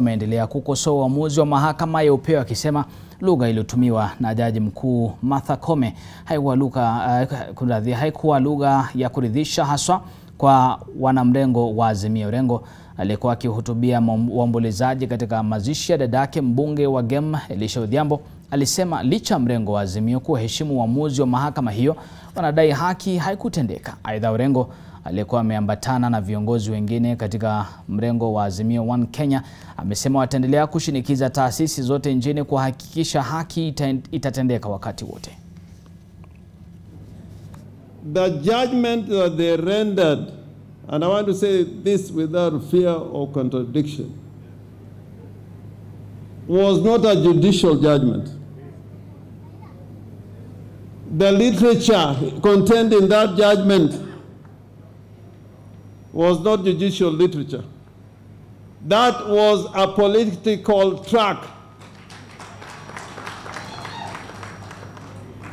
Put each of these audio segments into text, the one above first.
ameendelea kukosoa uamuzi wa mahakama ya upeo akisema lugha iliyotumiwa na jaji mkuu Martha Koome haikuwa lugha uh, haikuwa lugha ya kuridhisha haswa kwa wanamrengo wa Azimio. Rengo aliyekuwa akihutubia waombolezaji katika mazishi ya dadake mbunge wa Gem Elisha Odhiambo alisema licha mrengo wa Azimio kuheshimu uamuzi wa mahakama hiyo, wanadai haki haikutendeka. Aidha, Orengo aliyekuwa ameambatana na viongozi wengine katika mrengo wa Azimio One Kenya amesema wataendelea kushinikiza taasisi zote nchini kuhakikisha haki itatendeka wakati wote. The judgment that they rendered, and I want to say this without fear or contradiction, was not a judicial judgment. The literature contained in that judgment was not judicial literature. That was a political track.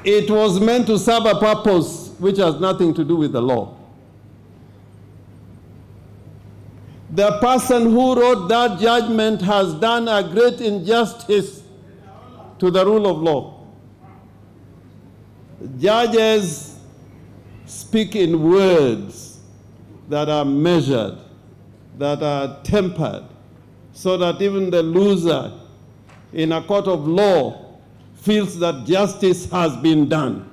It was meant to serve a purpose which has nothing to do with the law. The person who wrote that judgment has done a great injustice to the rule of law. Judges speak in words that are measured, that are tempered, so that even the loser in a court of law feels that justice has been done.